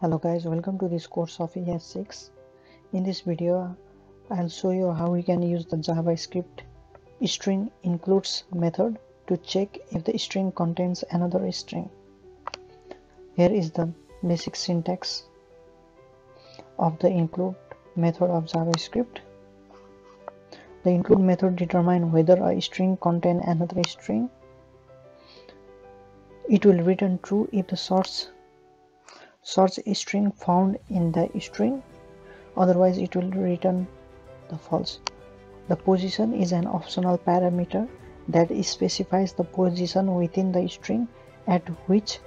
hello guys welcome to this course of ES6 in this video I'll show you how we can use the JavaScript string includes method to check if the string contains another string. Here is the basic syntax of the include method of JavaScript. The include method determine whether a string contain another string. It will return true if the source source string found in the string otherwise it will return the false. The position is an optional parameter that specifies the position within the string at which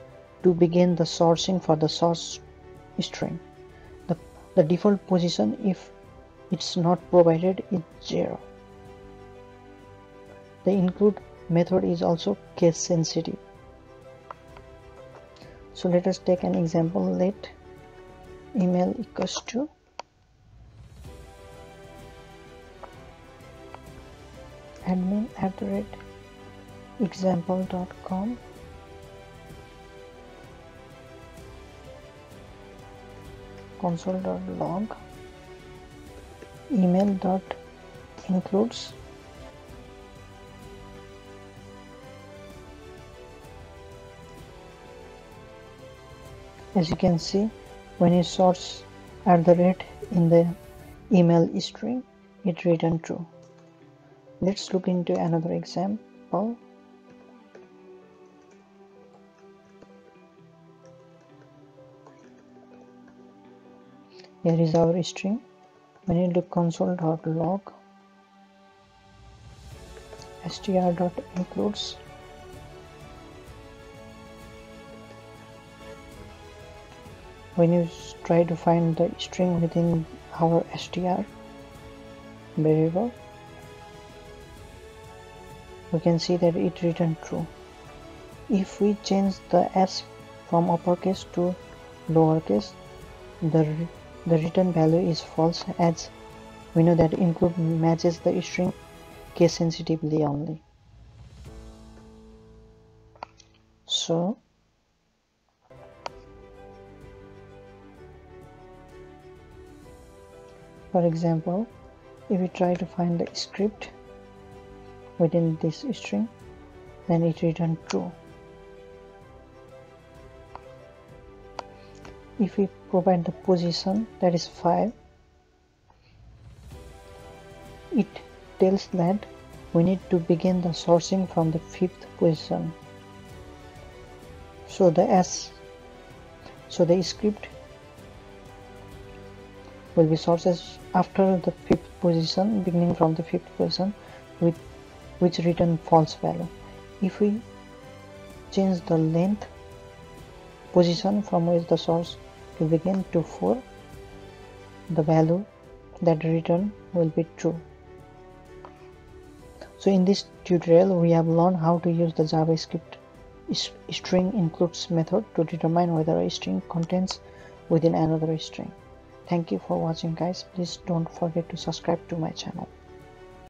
to begin the sourcing for the source string. The, the default position if it's not provided is 0 the include method is also case sensitive so let us take an example. Let email equals to admin at the rate example.com console.log email as you can see when it sorts at the rate in the email string it return true. Let's look into another example. Here is our string. When you look console.log str.includes when you try to find the string within our str variable we can see that it returned true. If we change the s from uppercase to lowercase the the return value is false as we know that include matches the string case sensitively only. So For example, if we try to find the script within this string, then it returns true. If we provide the position that is 5, it tells that we need to begin the sourcing from the fifth position. So the S, so the script will be sources after the fifth position beginning from the fifth position with which return false value. If we change the length position from which the source begin to 4 the value that return will be true. So in this tutorial we have learned how to use the javascript string includes method to determine whether a string contains within another string thank you for watching guys. Please don't forget to subscribe to my channel